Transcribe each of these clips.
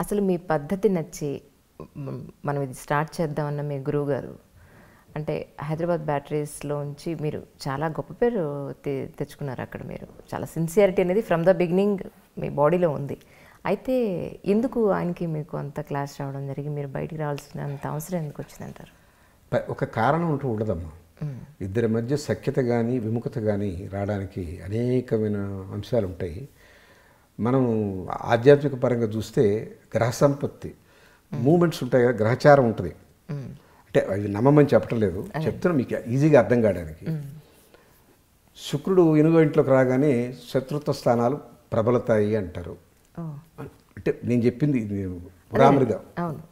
అసలు మీ పద్ధతి నచ్చి మనం ఇది స్టార్ట్ చేద్దామన్న మీ గురువు గారు అంటే హైదరాబాద్ బ్యాటరీస్లోంచి మీరు చాలా గొప్ప పేరు తె- తెచ్చుకున్నారు అక్కడ మీరు. చాలా సిన్సియారిటీ అనేది ఫ్రమ్ ద బిగినింగ్ మీ బాడీలో ఉంది. అయితే ఎందుకు ఆయనకి మీకు అంత క్లాస్ రావడం జరిగి మీరు బయటికి రావాల్సినంత అవసరం ఎందుకు వచ్చిందంటారు? ఒక కారణం అంటూ ఉండదమ్మా. ఇద్దరి మధ్య సఖ్యత కానీ విముఖత కానీ రావడానికి అనేకమైన అంశాలు ఉంటాయి మనం ఆధ్యాత్మిక పరంగా చూస్తే గ్రహ సంపత్తి. మూమెంట్స్ ఉంటాయి కదా గ్రహచారం ఉంటుంది. అంటే అవి నమ్మమని చెప్పటం లేదు. చెప్తున్నా మీకు ఈజీగా అర్థం కావడానికి. శుక్రుడు ఎనుగో ఇంట్లోకి రాగానే శత్రుత్వ స్థానాలు ప్రబలతాయి అంటారు. అంటే నేను చెప్పింది అవును.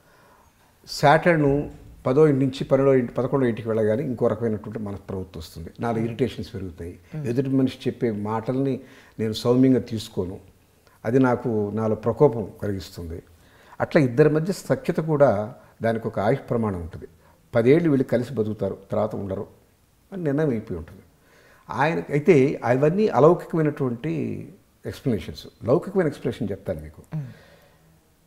సాటర్ను పదో ఇంటి నుంచి పన్నెండో ఇంటి పదకొండో ఇంటికి వెళ్ళగానే ఇంకో రకమైనటువంటి మనస్ప్రవృత్తి వస్తుంది. నాలో ఇరిటేషన్స్ పెరుగుతాయి. ఎదుటి మనిషి చెప్పే మాటల్ని నేను సౌమ్యంగా తీసుకోను. అది నాకు నాలో ప్రకోపం కలిగిస్తుంది. అట్లా ఇద్దరి మధ్య సఖ్యత కూడా దానికి ఒక ఆయుష్ ప్రమాణం ఉంటుంది. పదేళ్ళు వీళ్ళు కలిసి బతుకుతారు తర్వాత ఉండరు అని నిర్ణయం అయిపోయి ఉంటుంది. ఆయన అయితే అవన్నీ అలౌకికమైనటువంటి ఎక్స్ప్లెనేషన్స్ లౌకికమైన ఎక్స్ప్లెనేషన్ చెప్తాను మీకు.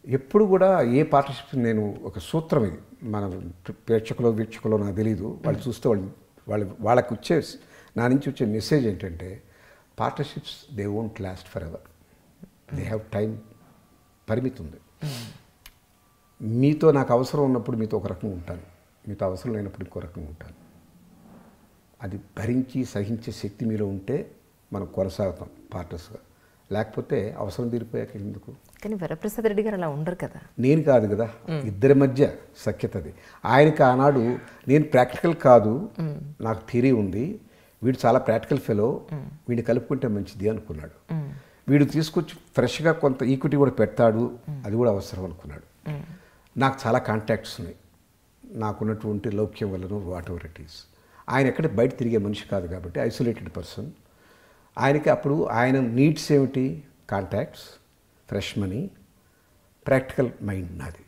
ఎప్పుడు కూడా ఏ పార్ట్నర్షిప్ నేను ఒక సూత్రం ఇది. మన ప్రేక్షకులు వీక్షకులు నాకు తెలియదు వాళ్ళు చూస్తే వాళ్ళు వాళ్ళ వాళ్ళకి వచ్చే నా నుంచి వచ్చే మెసేజ్ ఏంటంటే partnerships they won't last forever they have time పరిమితి ఉంది. మీతో నాకు అవసరం ఉన్నప్పుడు మీతో ఒక రకంగా ఉంటాను. మీతో అవసరం లేనప్పుడు ఇంకో రకంగా ఉంటాను. అది భరించి సహించే శక్తి మీలో ఉంటే మనం కొనసాగుతాం పార్ట్నర్స్గా. లేకపోతే అవసరం తీరిపోయాక ఎందుకు? కానీ వరప్రసాద్ రెడ్డి గారు అలా ఉండరు కదా. నేను కాదు కదా. ఇద్దరి మధ్య సఖ్యతది ఆయనకి ఆనాడు నేను ప్రాక్టికల్ కాదు. నాకు థియరీ ఉంది. వీడు చాలా ప్రాక్టికల్ ఫెలో. వీడిని కలుపుకుంటే మంచిది అనుకున్నాడు. వీడు తీసుకొచ్చి ఫ్రెష్గా కొంత ఈక్విటీ కూడా పెడతాడు అది కూడా అవసరం అనుకున్నాడు. నాకు చాలా కాంటాక్ట్స్ ఉన్నాయి. నాకున్నటువంటి లౌక్యం వలన వాట్ ఎవర్ ఇట్ ఈస్ ఆయన ఎక్కడ బయట తిరిగే మనిషి కాదు కాబట్టి ఐసోలేటెడ్ పర్సన్ ఆయనకి అప్పుడు ఆయన నీడ్స్ ఏమిటి? Contacts fresh money practical mind నాది.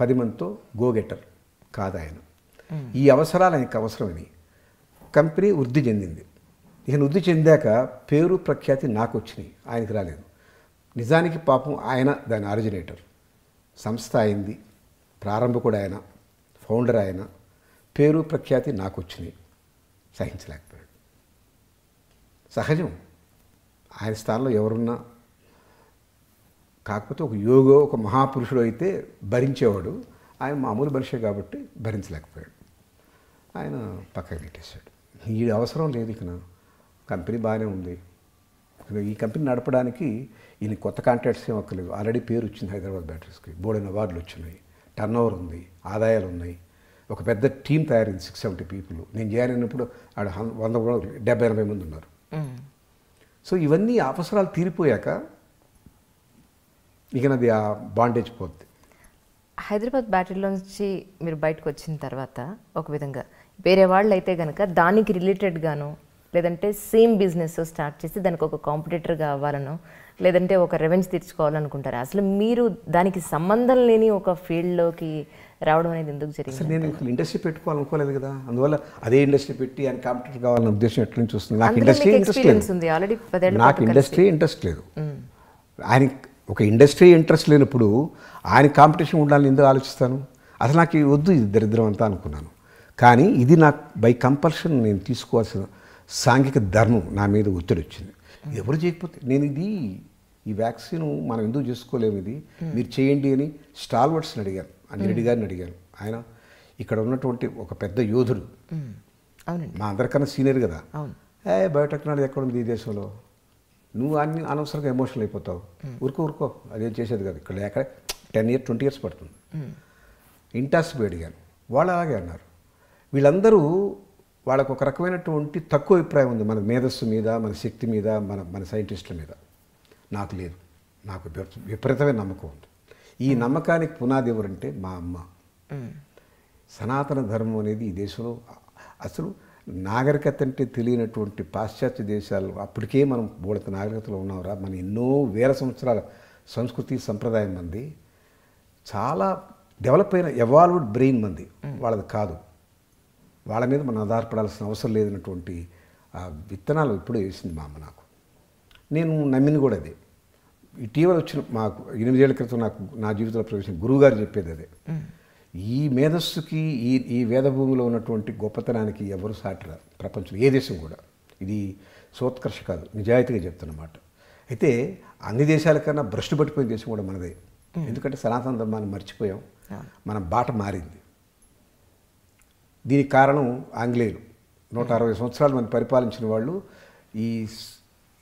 పది మందితో గో గెటర్ కాదు ఆయన. ఈ అవసరాలు ఆయనకు అవసరమని. కంపెనీ వృద్ధి చెందింది. ఇక వృద్ధి చెందాక పేరు ప్రఖ్యాతి నాకు వచ్చినాయి ఆయనకి రాలేదు. నిజానికి పాపం ఆయన దాని ఆరిజినేటర్. సంస్థ అయింది. ప్రారంభ కూడా ఆయన. ఫౌండర్ ఆయన. పేరు ప్రఖ్యాతి నాకు వచ్చినాయి సహించలేకపోయాడు. సహజం. ఆయన స్థానంలో ఎవరున్నా కాకపోతే ఒక యోగో ఒక మహాపురుషుడు అయితే భరించేవాడు. ఆయన మామూలు మనిషే కాబట్టి భరించలేకపోయాడు. ఆయన పక్కకు పెట్టేశాడు ఈ అవసరం లేదు ఇక నా కంపెనీ బాగానే ఉంది. ఈ కంపెనీ నడపడానికి ఈయన కొత్త కాంట్రాక్ట్స్ ఏం అక్కర్లేదు. ఆల్రెడీ పేరు వచ్చింది హైదరాబాద్ బ్యాటరీస్కి. బోర్డైన అవార్డులు వచ్చినాయి. టర్న్ ఓవర్ ఉంది ఆదాయాలు ఉన్నాయి. ఒక పెద్ద టీం తయారైంది సిక్స్ సెవెంటీ పీపుల్. నేను జాయిన్ అయినప్పుడు ఆడ వంద డెబ్బై ఎనభై మంది ఉన్నారు. సో ఇవన్నీ అవసరాలు తీరిపోయాక ఇక నాది ఆ బాండేజ్ పోద్ది. హైదరాబాద్ బ్యాటరీలో నుంచి మీరు బయటకు వచ్చిన తర్వాత ఒక విధంగా వేరే వాళ్ళు అయితే కనుక దానికి రిలేటెడ్గాను లేదంటే సేమ్ బిజినెస్ స్టార్ట్ చేసి దానికి ఒక కాంపిటేటర్గా అవ్వాలనో లేదంటే ఒక రెవెన్యూ తీర్చుకోవాలనుకుంటారు? అసలు మీరు దానికి సంబంధం లేని ఒక ఫీల్డ్లోకి రావడం అనేది ఎందుకు జరిగింది? నేను ఇండస్ట్రీ పెట్టుకోవాలనుకోలేదు కదా. అందువల్ల అదే ఇండస్ట్రీ పెట్టి ఆయన కాంపిటేటర్ కావాలన్న ఉద్దేశం ఎట్ల నుంచి వస్తుంది? నాకు ఇండస్ట్రీ ఇంట్రెస్ట్ ఉంది. పదేళ్ళ నాకు ఇండస్ట్రీ ఇంట్రెస్ట్ లేదు. ఆయన ఒక ఇండస్ట్రీ ఇంట్రెస్ట్ లేనప్పుడు ఆయన కాంపిటీషన్ ఉండాలని ఎందుకు ఆలోచిస్తాను? అసలు నాకు వద్దు ఇది దరిద్రం అంతా అనుకున్నాను. కానీ ఇది నాకు బై కంపల్షన్ నేను తీసుకోవాల్సిన సాంఘిక ధర్మం నా మీద ఒత్తిడి వచ్చింది. ఎవరు చేయకపోతే నేను ఇది ఈ వ్యాక్సిన్ మనం ఎందుకు చేసుకోలేము ఇది? మీరు చేయండి అని స్టాల్వర్డ్స్ని అడిగాను. అంజిరెడ్డి గారిని అడిగాను. ఆయన ఇక్కడ ఉన్నటువంటి ఒక పెద్ద యోధుడు. మా అందరికన్నా సీనియర్ కదా. అవును. ఏ బయోటెక్నాలజీ ఎక్కడ ఉంది ఈ దేశంలో? నువ్వు అన్ని అనవసరంగా ఎమోషనల్ అయిపోతావు. ఊరుకో ఊరుకో. అదేం చేసేది కాదు. ఇక్కడ ఎక్కడ టెన్ ఇయర్స్ ట్వంటీ ఇయర్స్ పడుతుంది. ఇంటాస్ పోయి అడిగాను. వాళ్ళు అలాగే అన్నారు. వీళ్ళందరూ వాళ్ళకు ఒక రకమైనటువంటి తక్కువ అభిప్రాయం ఉంది. మన మేధస్సు మీద మన శక్తి మీద మన మన సైంటిస్టుల మీద. నాకు లేదు. నాకు విప- విపరీతమైన నమ్మకం ఉంది. ఈ నమ్మకానికి పునాది ఎవరంటే మా అమ్మ. మ్మ్. సనాతన ధర్మం అనేది ఈ దేశంలో అసలు నాగరికత అంటే తెలియనటువంటి పాశ్చాత్య దేశాలు అప్పటికే మనం బోడత నాగరికతలో ఉన్నాంరా. మన ఎన్నో వేల సంవత్సరాల సంస్కృతి సంప్రదాయం మంది. చాలా డెవలప్ అయిన ఎవాల్వ్డ్ బ్రెయిన్ మంది. వాళ్ళది కాదు. వాళ్ళ మీద మనం ఆధారపడాల్సిన అవసరం లేదన్నటువంటి ఆ విత్తనాలు ఎప్పుడూ వేసింది మా అమ్మ నాకు. నేను నమ్మిన కూడా అదే. ఇటీవల వచ్చిన మాకు ఎనిమిదేళ్ళ క్రితం నాకు నా జీవితంలో ప్రవేశించిన గురువు గారు చెప్పేది అదే. ఈ మేధస్సుకి ఈ ఈ వేదభూమిలో ఉన్నటువంటి గొప్పతనానికి ఎవరు సాటిరారు ప్రపంచంలో ఏ దేశం కూడా. ఇది సోత్కర్ష కాదు నిజాయితీగా చెప్తున్నమాట. అయితే అన్ని దేశాల కన్నా భ్రష్టు పట్టిపోయిన దేశం కూడా మనదే. ఎందుకంటే సనాతన ధర్మాన్ని మర్చిపోయాం. మన బాట మారింది. దీనికి కారణం ఆంగ్లేయులు. నూట అరవై సంవత్సరాలు మనం పరిపాలించిన వాళ్ళు ఈ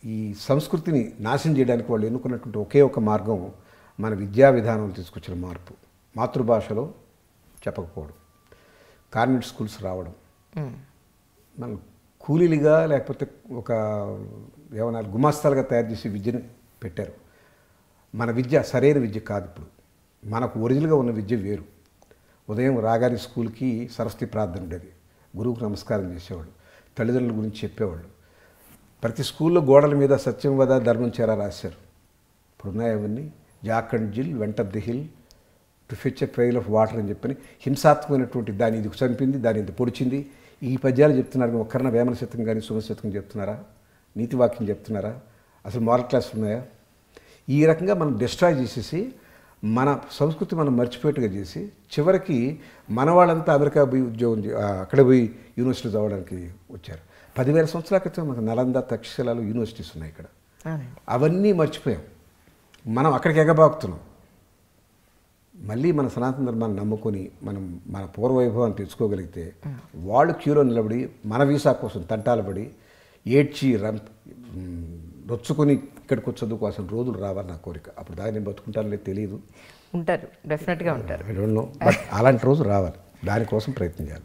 ఈ సంస్కృతిని నాశనం చేయడానికి వాళ్ళు ఎన్నుకున్నటువంటి ఒకే ఒక మార్గం మన విద్యా విధానం తీసుకొచ్చిన మార్పు. మాతృభాషలో చెప్పకపోవడం. కాన్వెంట్ స్కూల్స్ రావడం. మనం కూలీలుగా లేకపోతే ఒక ఏమన్నా గుమాస్తాలుగా తయారు చేసి విద్యను పెట్టారు. మన విద్య సరైన విద్య కాదు ఇప్పుడు. మనకు ఒరిజినల్గా ఉన్న విద్య వేరు. ఉదయం రాగారి స్కూల్కి సరస్వతి ప్రార్థన ఉండేది. గురువుకు నమస్కారం చేసేవాడు. తల్లిదండ్రుల గురించి చెప్పేవాళ్ళు. ప్రతి స్కూల్లో గోడల మీద సత్యం వద ధర్మం చేరా రాశారు. ఇప్పుడు ఉన్నాయవన్నీ Jack and Jill went the hill to fetch a trail of water అని చెప్పని హింసాత్మకమైనటువంటి దాని ఇది చంపింది దాని ఇది పొడిచింది? ఈ పద్యాలు చెప్తున్నారు ఒకరిన ఒక్కరిన వేమన శతకం కానీ సుమ శతకం చెప్తున్నారా? నీతి వాక్యం చెప్తున్నారా? అసలు మారల్ క్లాస్ ఉన్నాయా? ఈ రకంగా మనం డిస్ట్రాయ్ చేసేసి మన సంస్కృతి మనం మర్చిపోయేట్టుగా చేసి చివరికి మన వాళ్ళంతా అమెరికా పోయి ఉద్యోగం అక్కడ పోయి యూనివర్సిటీ చదవడానికి వచ్చారు. పదివేల సంవత్సరాల క్రితం మనకు నలంద తక్షశిలాలు యూనివర్సిటీస్ ఉన్నాయి ఇక్కడ. అవన్నీ మర్చిపోయాం. మనం అక్కడికి ఎగబాకుతున్నాం. మళ్ళీ మన సనాతన ధర్మాన్ని నమ్ముకొని మనం మన పూర్వవైభవాన్ని తెచ్చుకోగలిగితే వాళ్ళు క్యూలో నిలబడి మన వీసా కోసం తంటాలు పడి ఏడ్చి రొచ్చుకొని ఇక్కడికి వచ్చి చదువుకోవాల్సిన రోజులు రావాలి నా కోరిక. అప్పుడు దాన్ని నేను బతుకుంటానో లేదు తెలియదు ఉంటారు. డెఫినెట్గా ఉంటారు. అలాంటి రోజు రావాలి. దానికోసం ప్రయత్నం చేయాలి.